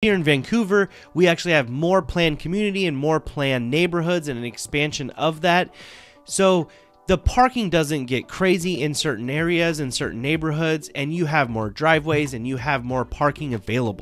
Here in Vancouver, we actually have more planned community and more planned neighborhoods and an expansion of that. So the parking doesn't get crazy in certain areas in certain neighborhoods and you have more driveways and you have more parking available.